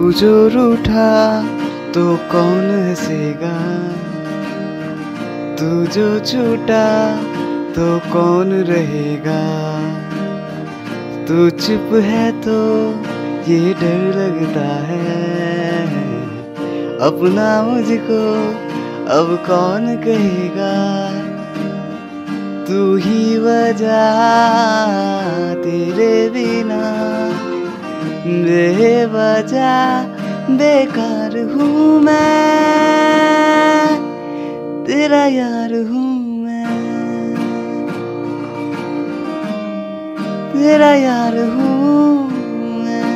चोर उठा तो कौन हंसेगा तू जो छूटा तो कौन रहेगा? तू चुप है तो ये डर लगता है। अपना मुझको अब कौन कहेगा? तू ही वजह तेरे बिना बेवजह बेकार हूँ मैं तेरा यार हूँ मैं। तेरा यार हूँ मैं।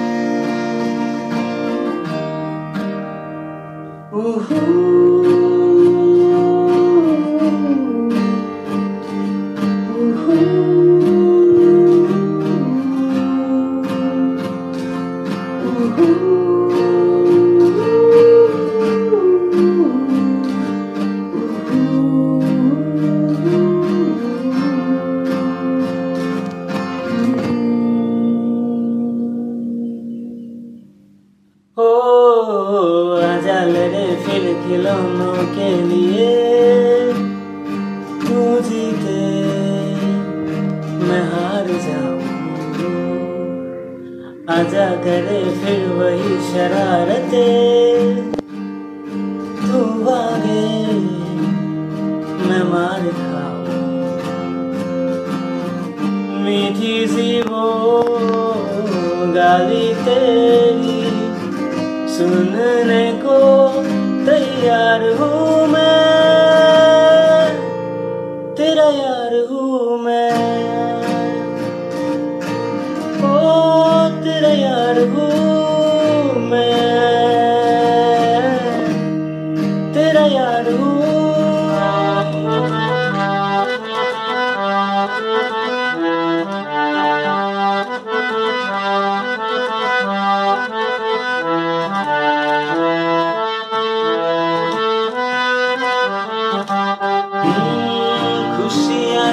हो आजा फिर खिलौनों के लिए तू जीते। मैं हार जाऊँ। आजा करे फिर वही शरारते। तू भागे, मैं मार खाऊं। मीठी सी वो गाली तेरी सुनने को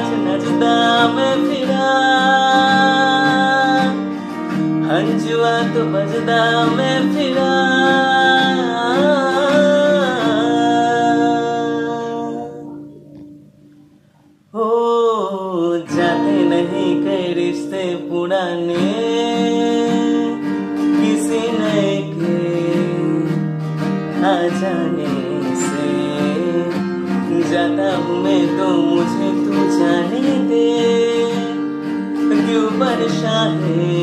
खुशियाँ नचदा में फिरा। हंजुआ तो बजदा में फिरा। हो जाते नहीं कई रिश्ते पुराने किसी नए के आ जाने से। जाता हूँ मैं तो मुझे तू जाने दे। क्यों परेशान है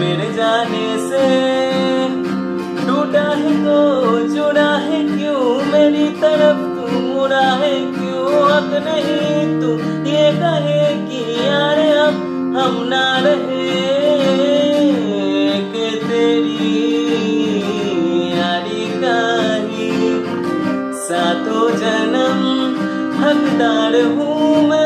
मेरे जाने से? हकदार हूँ मैं।